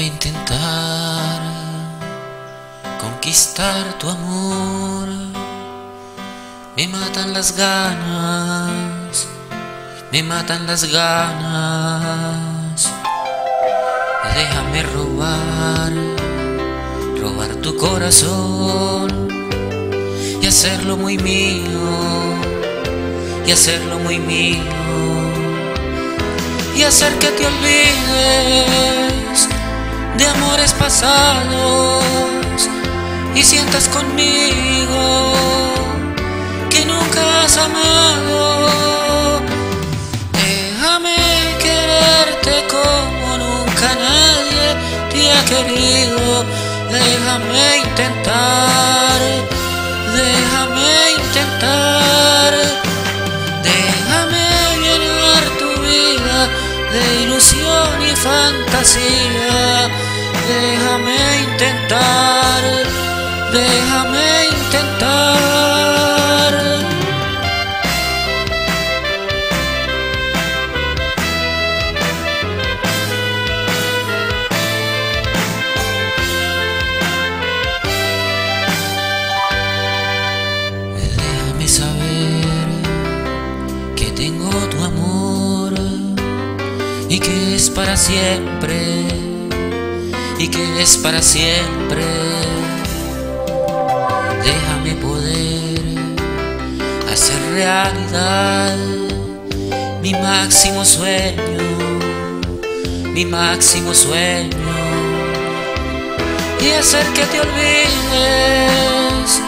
Intentar conquistar tu amor. Me matan las ganas, me matan las ganas. Déjame robar, robar tu corazón y hacerlo muy mío, y hacerlo muy mío, y hacer que te olvides de amores pasados y sientas conmigo que nunca has amado. Déjame quererte como nunca nadie te ha querido. Déjame intentar, déjame intentar. De ilusión y fantasía. Déjame intentar déjame intentar. Y que es para siempre y que es para siempre. Déjame poder hacer realidad mi máximo sueño, mi máximo sueño, y hacer que te olvides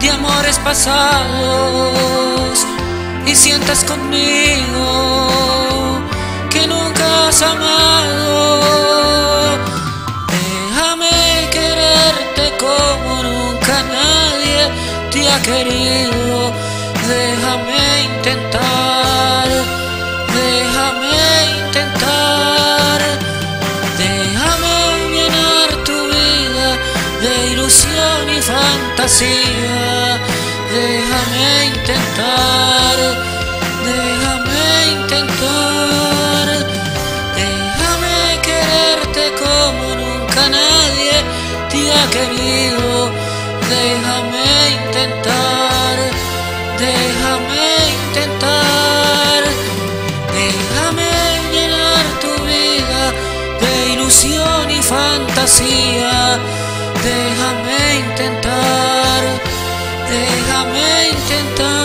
de amores pasados y sientas conmigo amado. Déjame quererte como nunca te ha querido. Déjame intentar, déjame intentar, déjame llenar tu vida de ilusión y fantasía. Déjame intentar, nunca nadie te ha querido. Déjame intentar, déjame intentar, déjame llenar tu vida de ilusión y fantasía. Déjame intentar, déjame intentar.